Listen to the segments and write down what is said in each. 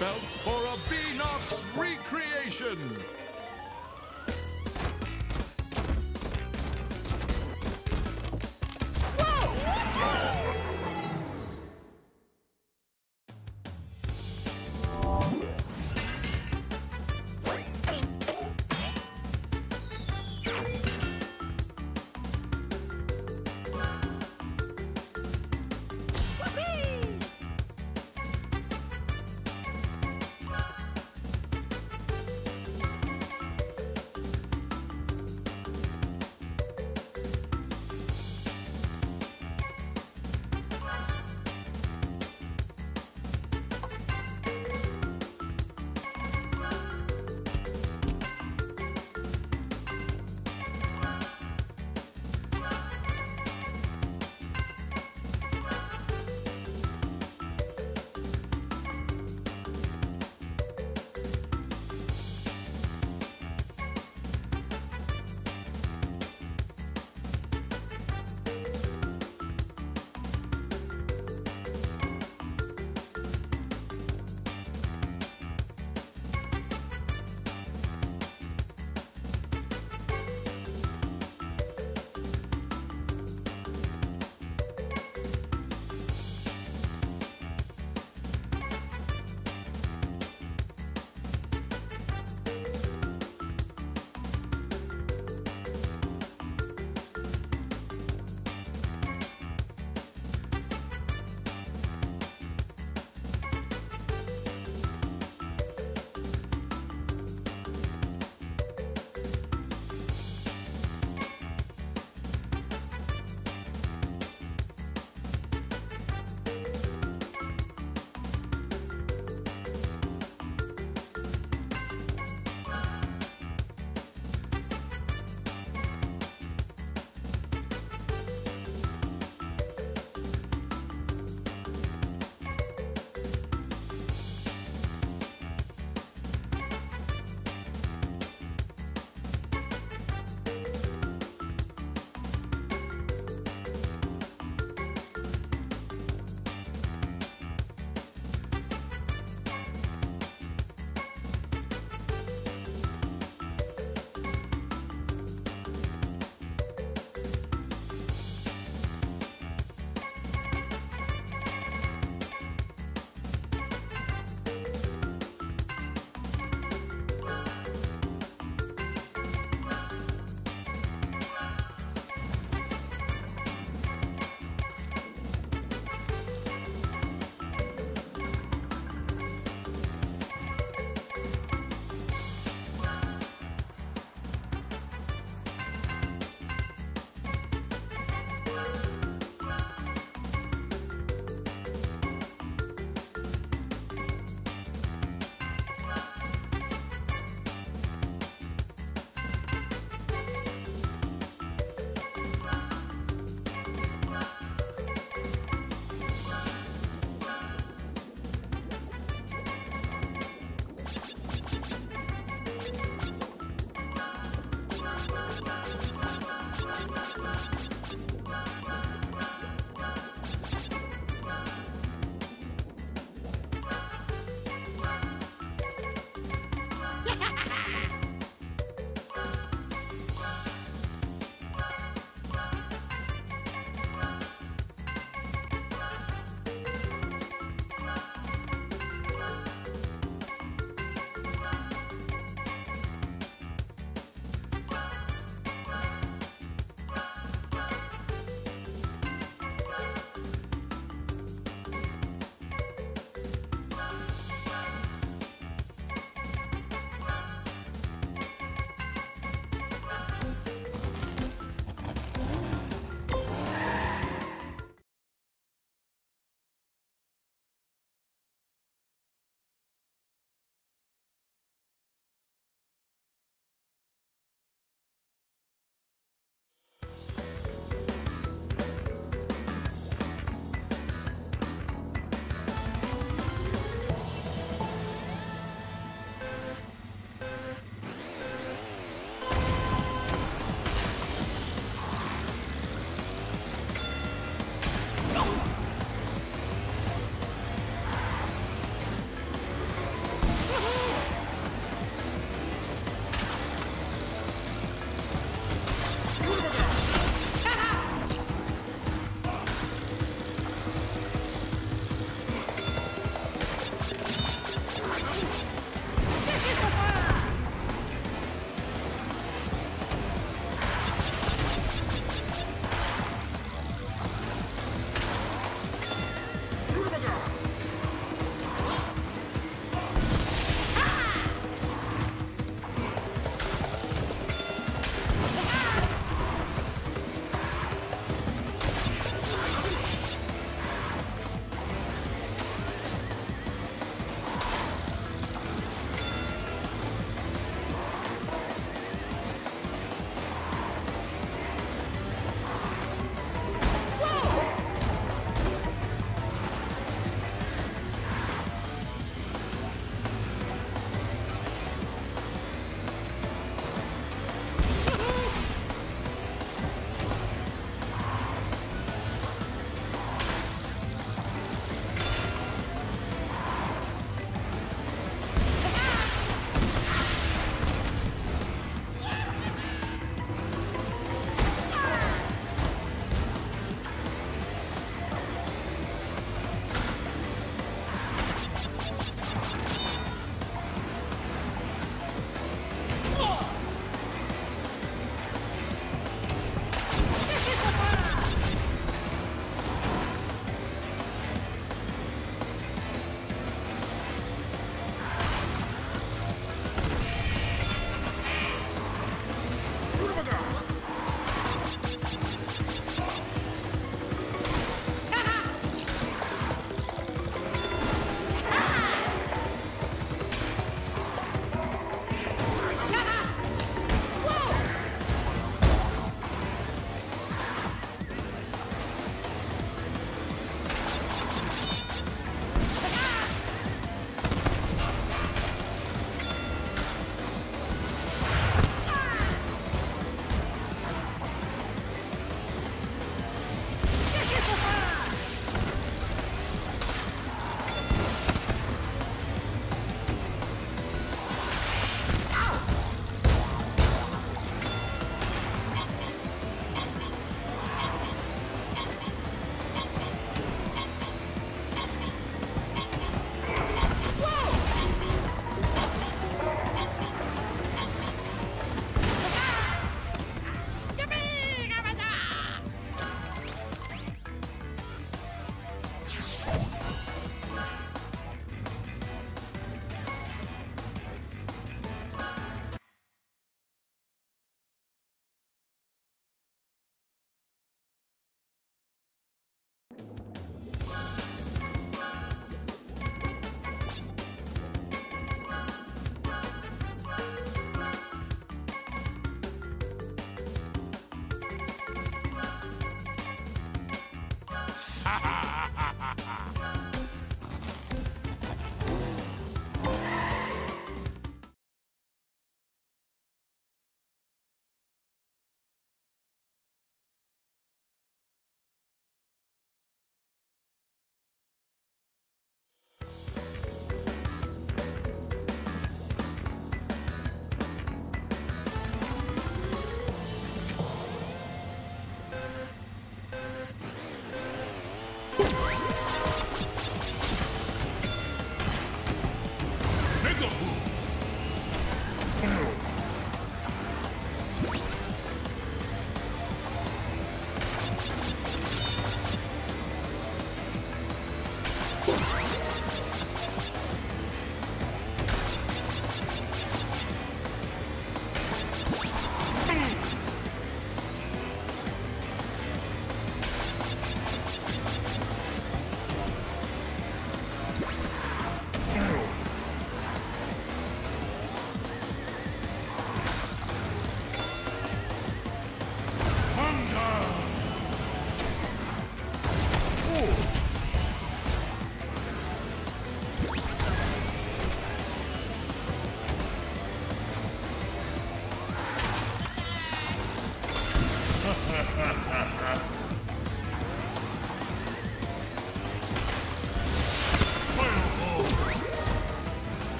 seatbelts for a Beenox recreation.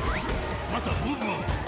肩ブンブン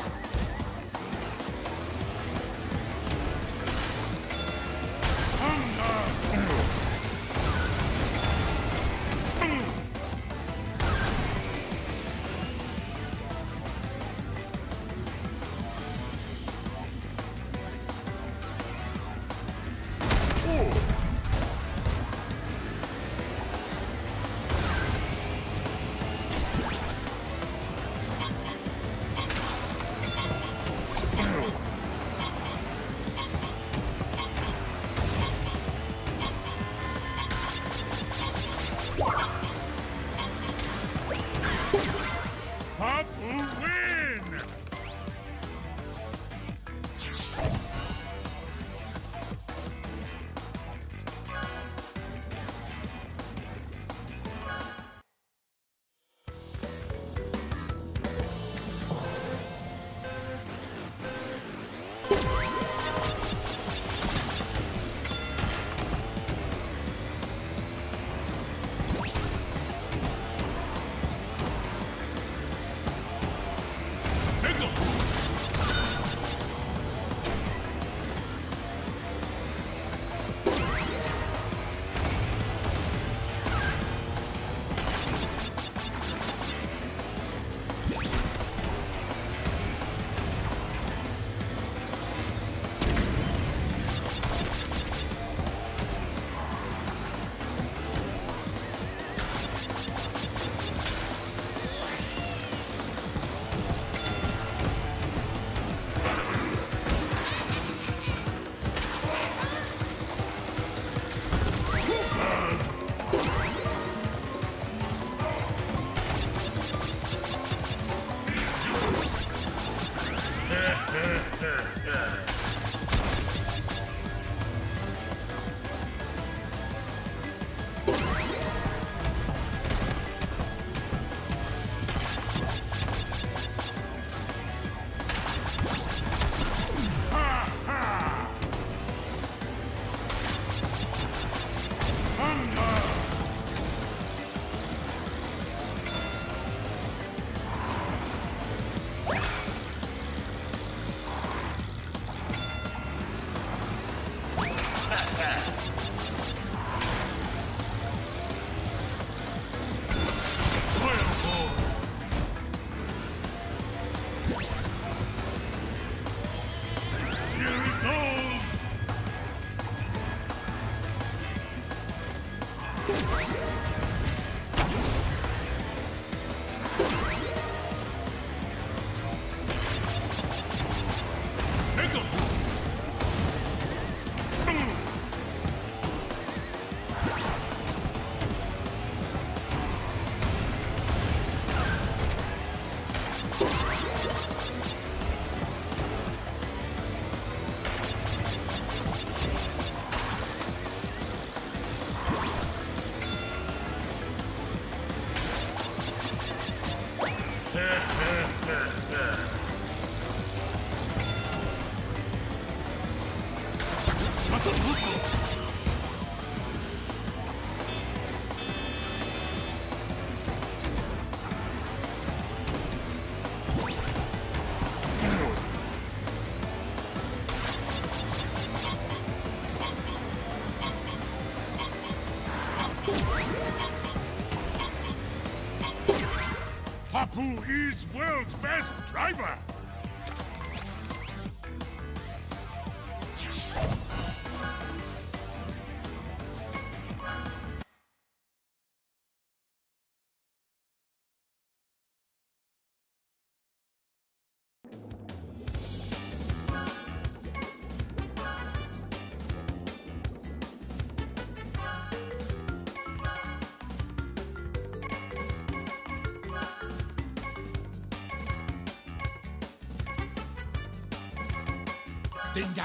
best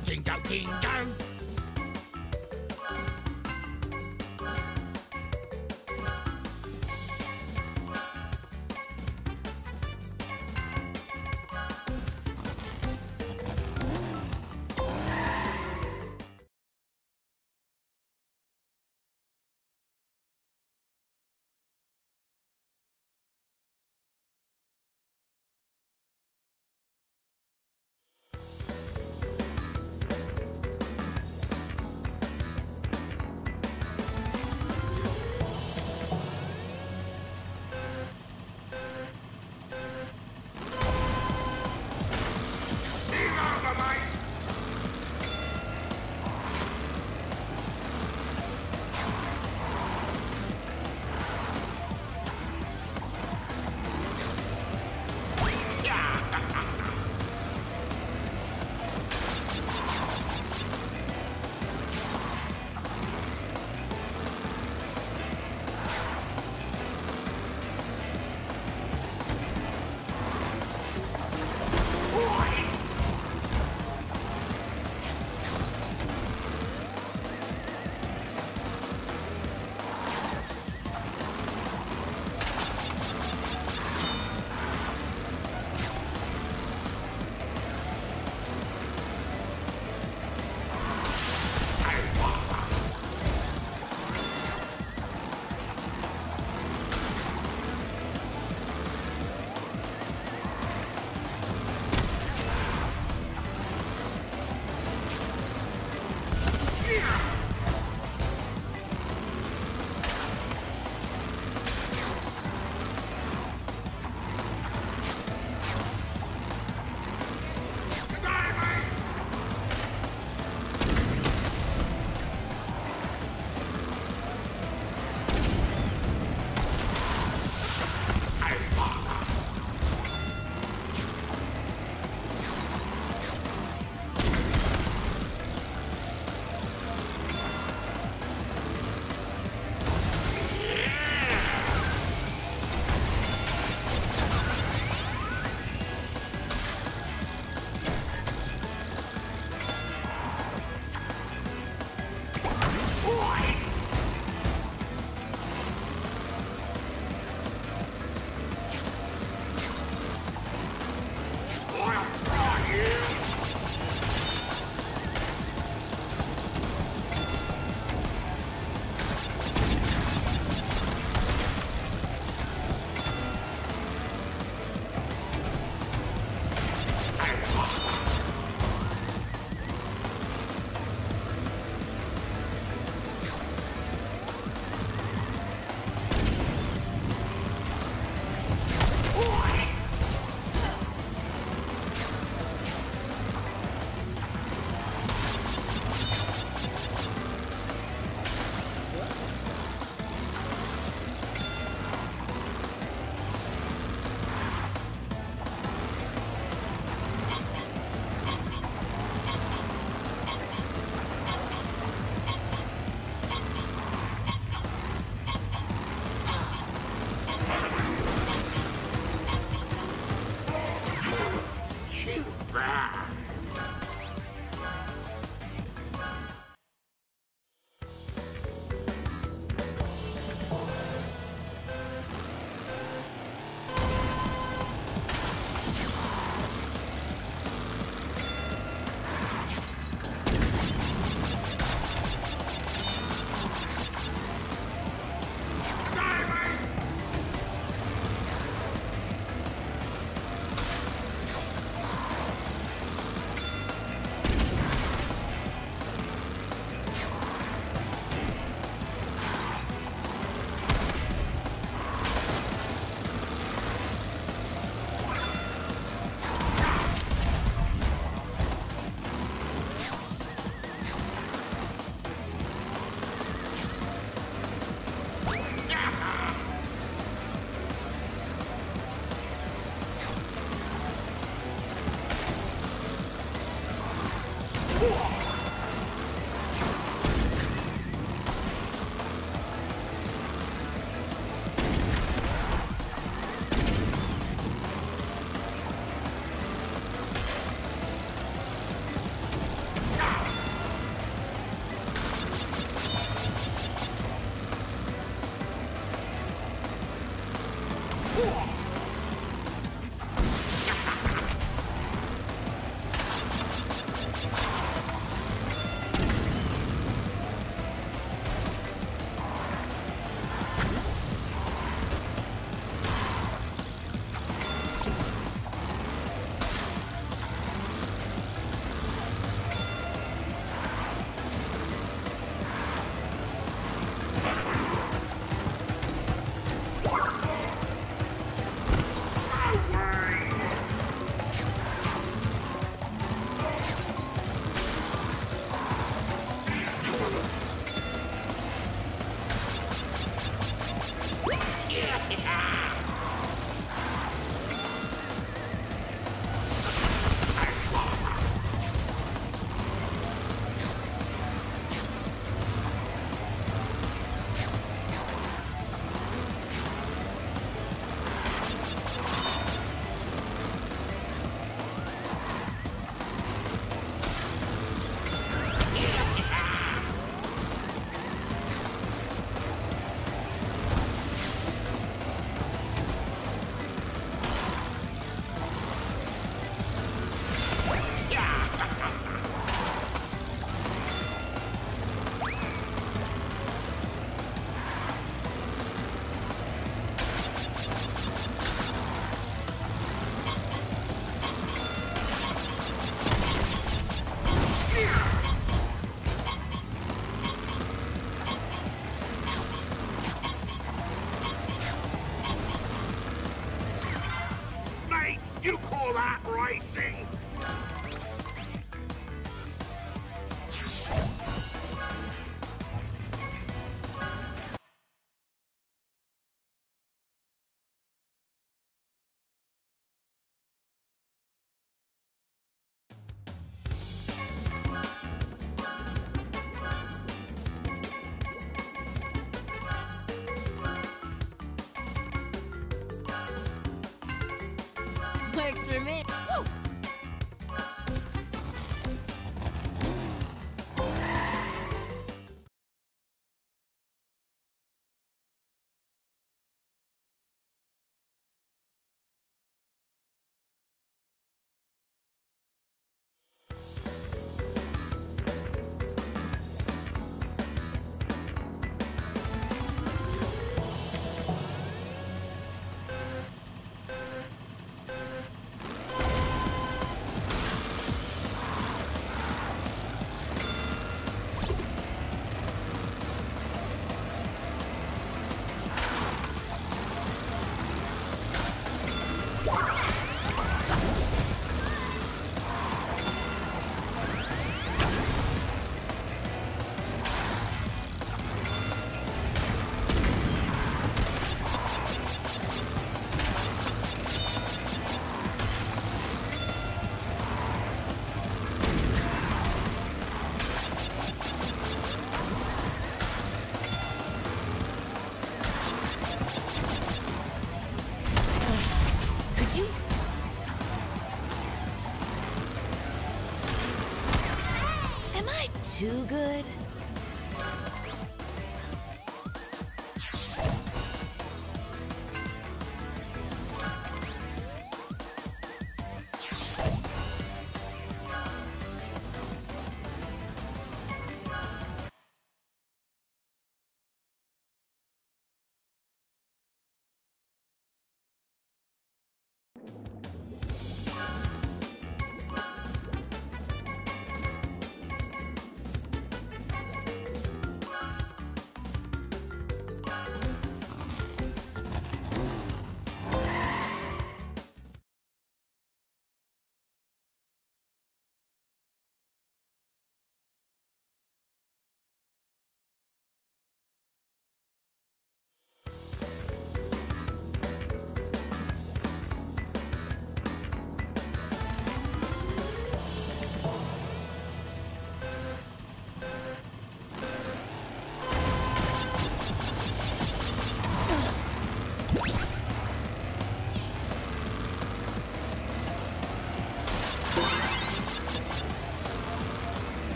driver! Dingo, dingo, dingo. Works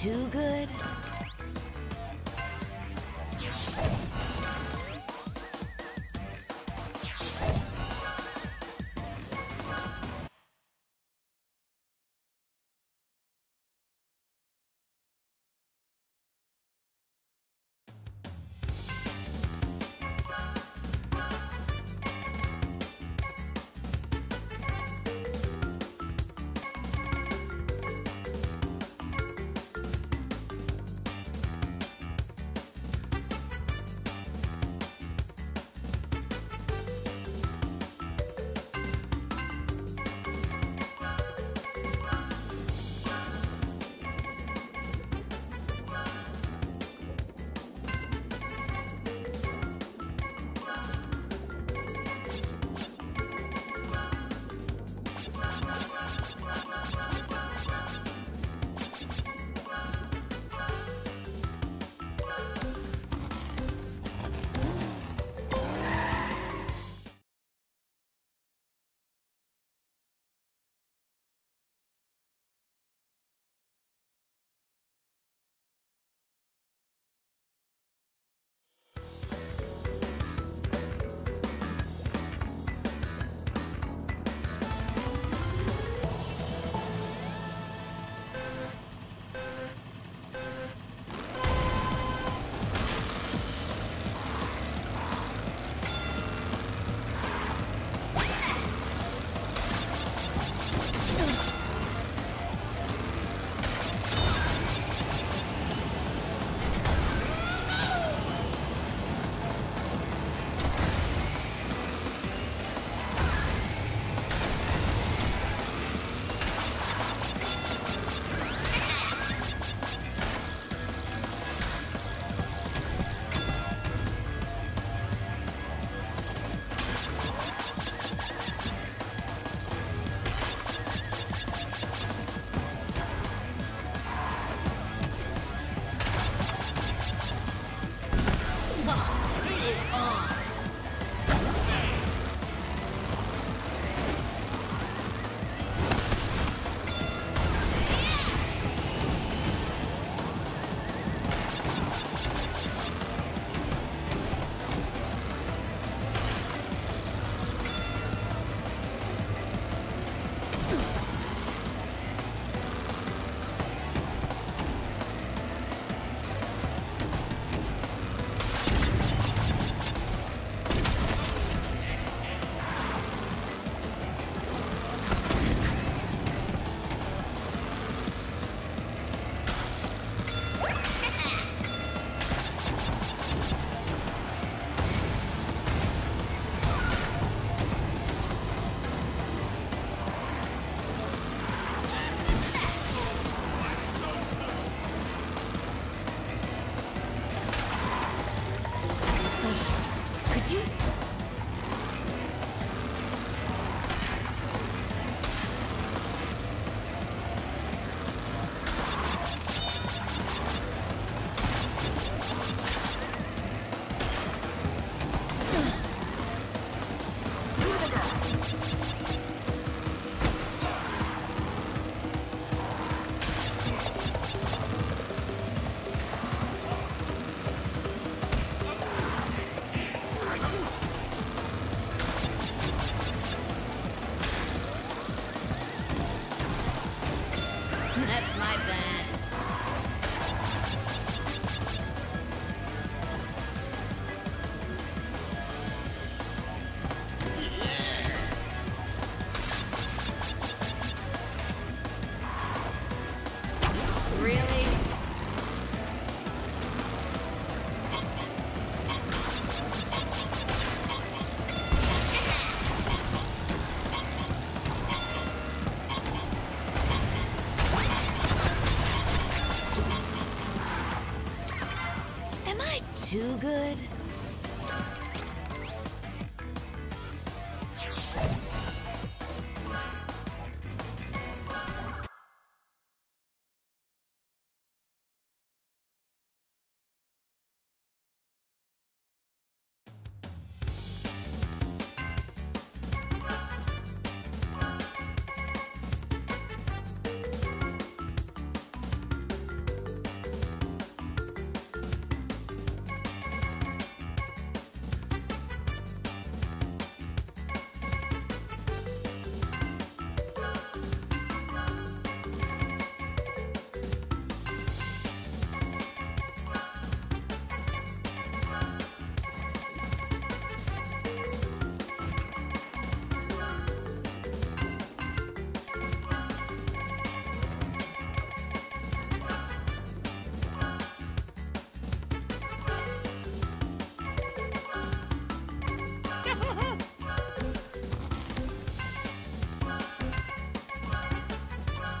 too good?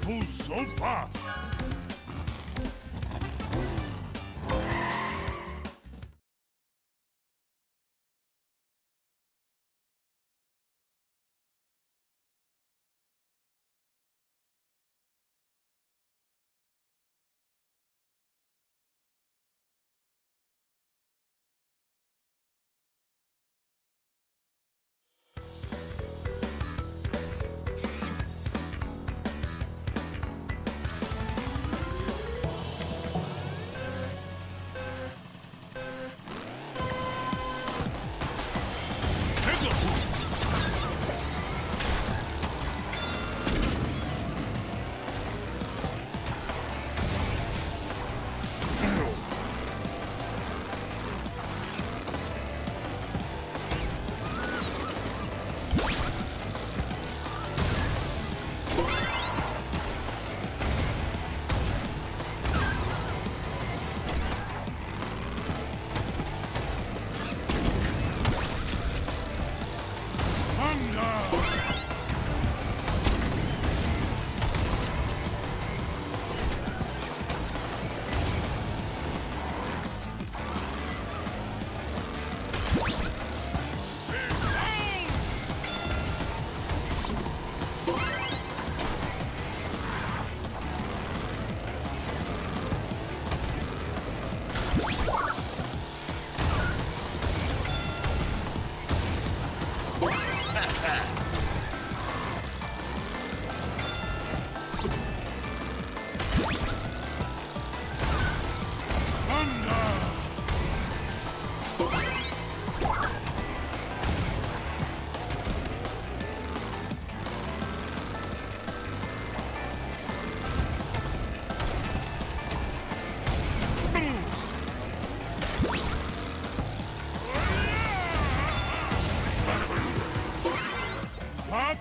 Papu's so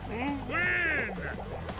fast. Excellent.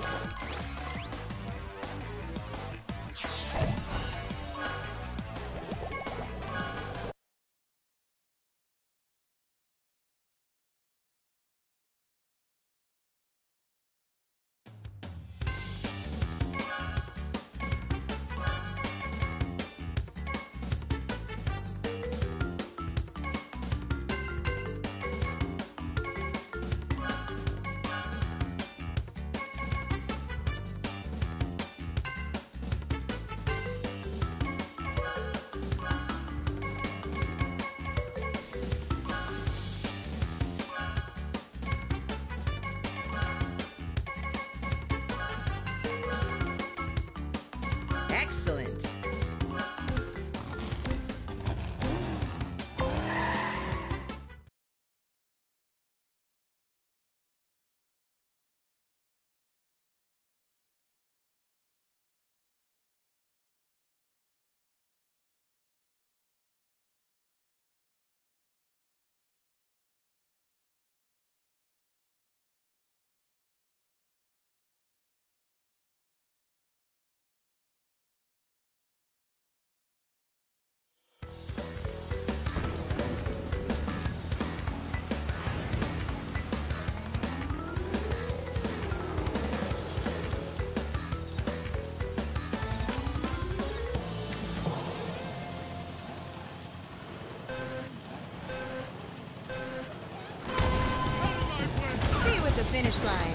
Finish line.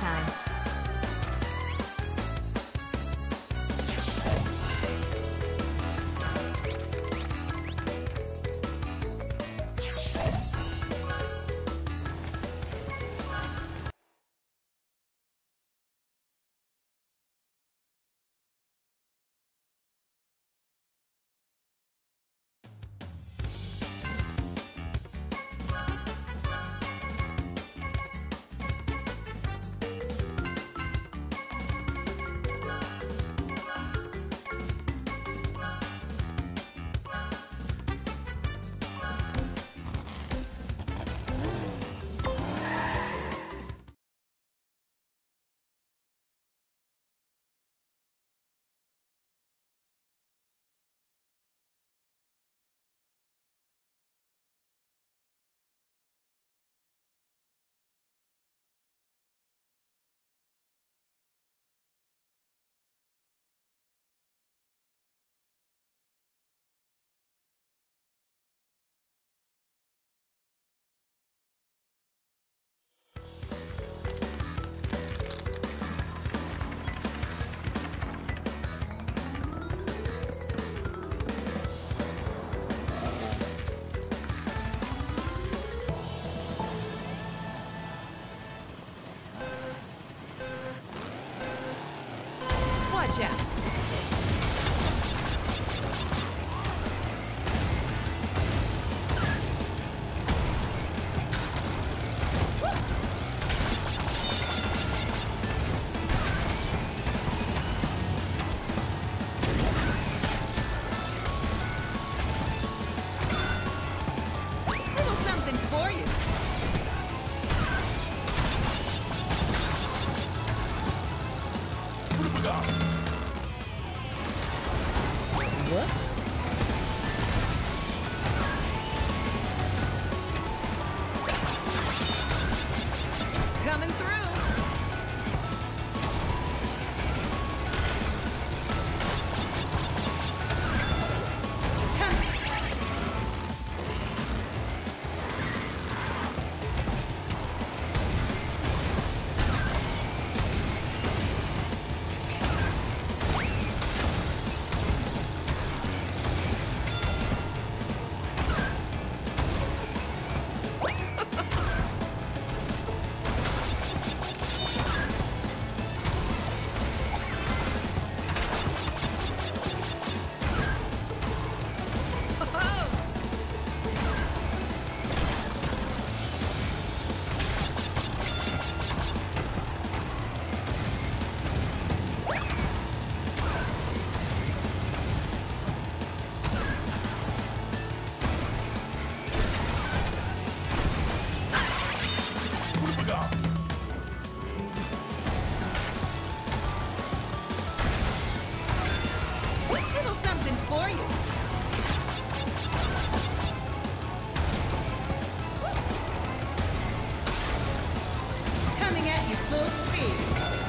Time. Out. will speed.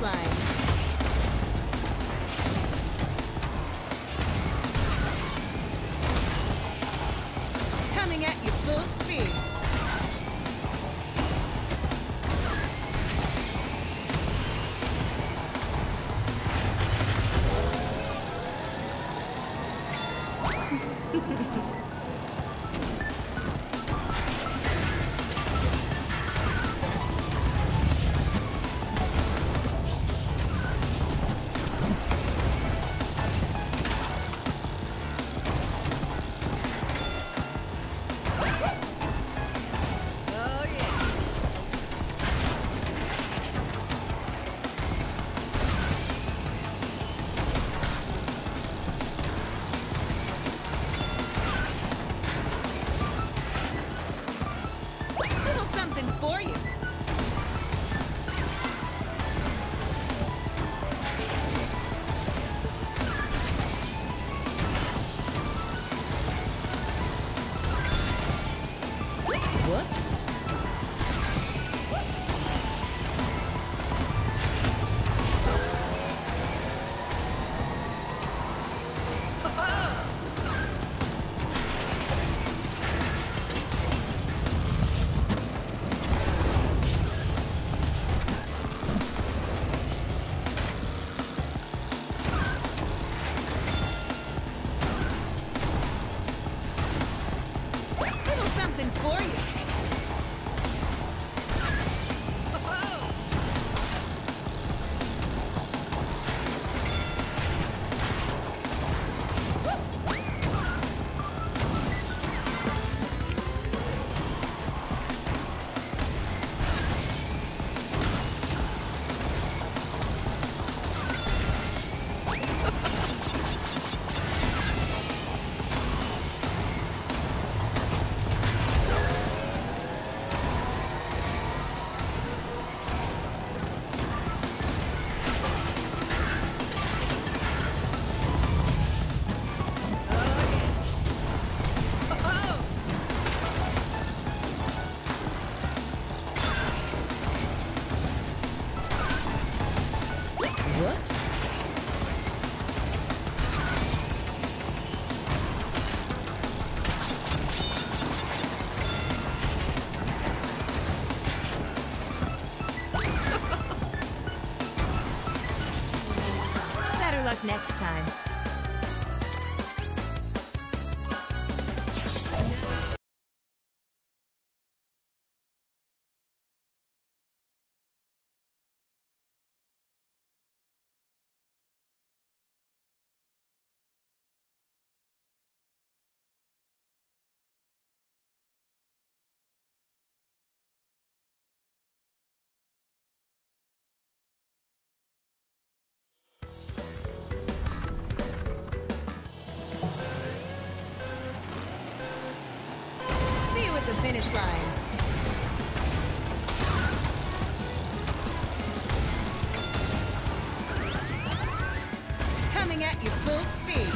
You finish line. Coming at you full speed.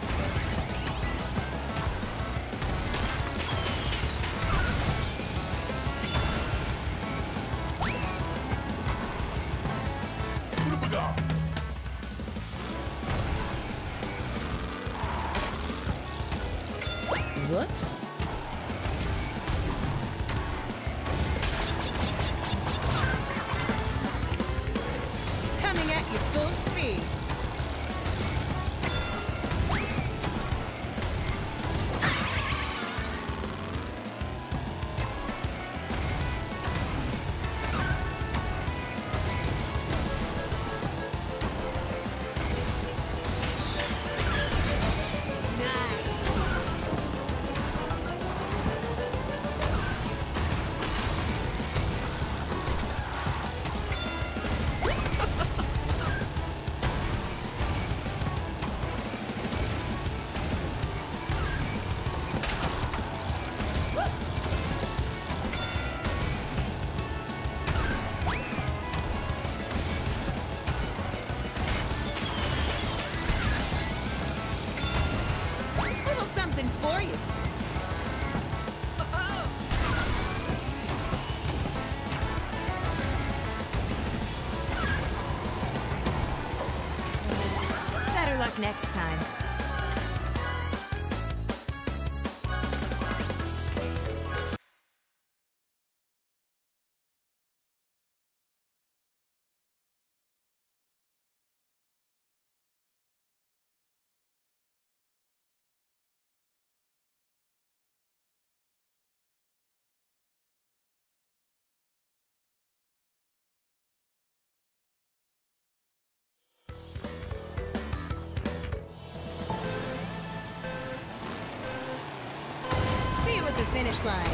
finish line.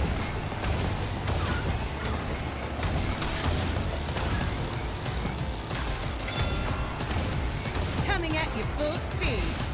Coming at you full speed.